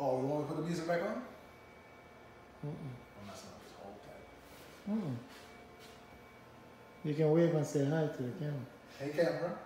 Oh, you want me to put the music back on? Mm-mm. Oh, I'm this whole thing. Mm-mm. You can wave and say hi to the camera. Hey, camera.